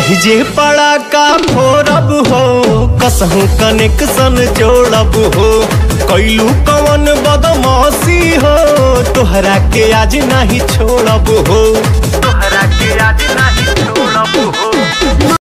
जे पड़ा का फोरब हो, कसहू कनेक्शन जोड़ब हो। कैलू कवन बदमाशी हो, तोहरा के आज नहीं छोड़ब हो।